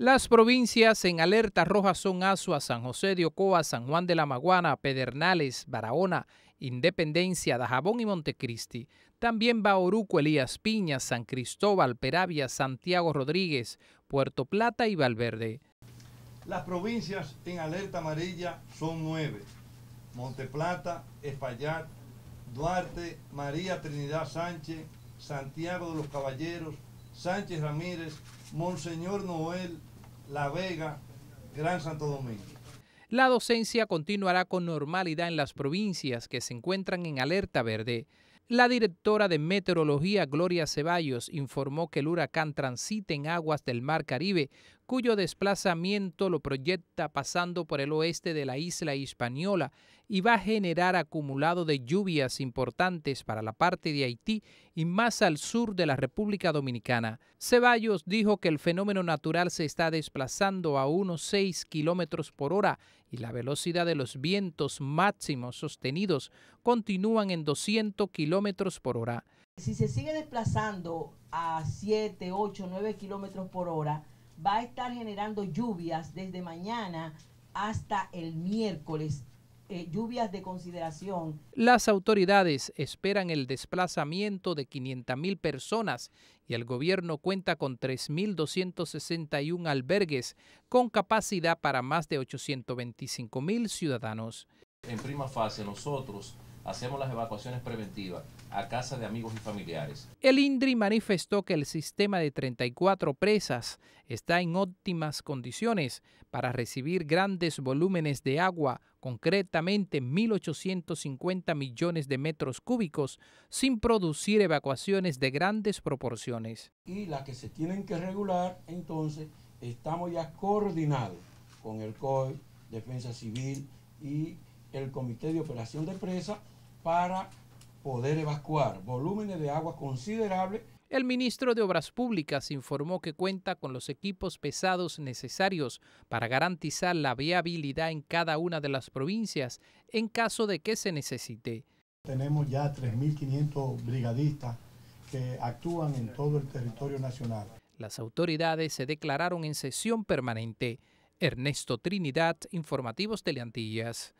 Las provincias en alerta roja son Azua, San José de Ocoa, San Juan de la Maguana, Pedernales, Barahona, Independencia, Dajabón y Montecristi. También Bauruco, Elías Piña, San Cristóbal, Peravia, Santiago Rodríguez, Puerto Plata y Valverde. Las provincias en alerta amarilla son nueve. Monteplata, Espaillat, Duarte, María Trinidad Sánchez, Santiago de los Caballeros, Sánchez Ramírez, Monseñor Noel, La Vega, Gran Santo Domingo. La docencia continuará con normalidad en las provincias que se encuentran en alerta verde. La directora de Meteorología, Gloria Ceballos, informó que el huracán transita en aguas del Mar Caribe, cuyo desplazamiento lo proyecta pasando por el oeste de la isla Hispaniola y va a generar acumulado de lluvias importantes para la parte de Haití y más al sur de la República Dominicana. Ceballos dijo que el fenómeno natural se está desplazando a unos 6 kilómetros por hora y la velocidad de los vientos máximos sostenidos continúan en 200 kilómetros por hora. Si se sigue desplazando a 7, 8, 9 kilómetros por hora, va a estar generando lluvias desde mañana hasta el miércoles eh, lluvias de consideración. Las autoridades esperan el desplazamiento de 500.000 personas y el gobierno cuenta con 3.261 albergues con capacidad para más de 825.000 ciudadanos. En prima fase nosotros hacemos las evacuaciones preventivas a casa de amigos y familiares. El INDRI manifestó que el sistema de 34 presas está en óptimas condiciones para recibir grandes volúmenes de agua, concretamente 1.850 millones de metros cúbicos, sin producir evacuaciones de grandes proporciones. Y las que se tienen que regular, entonces, estamos ya coordinados con el COE, Defensa Civil y el Comité de Operación de Presa para poder evacuar volúmenes de agua considerables. El ministro de Obras Públicas informó que cuenta con los equipos pesados necesarios para garantizar la viabilidad en cada una de las provincias en caso de que se necesite. Tenemos ya 3.500 brigadistas que actúan en todo el territorio nacional. Las autoridades se declararon en sesión permanente. Ernesto Trinidad, Informativos Teleantillas.